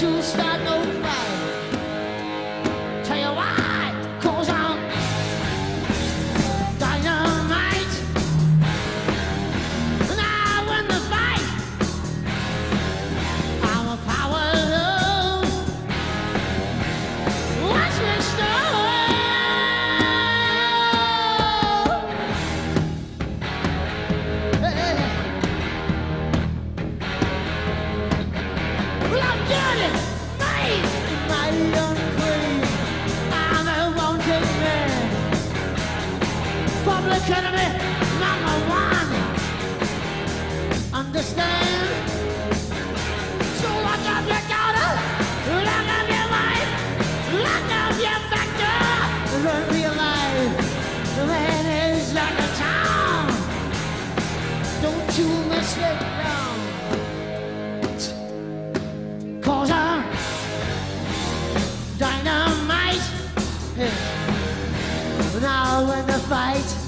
justa could be number one. Understand? So lock up your daughter, lock up your wife, lock up your factor, the man is like a town. Don't you mistake around. Cause I'm dynamite. Now when the fight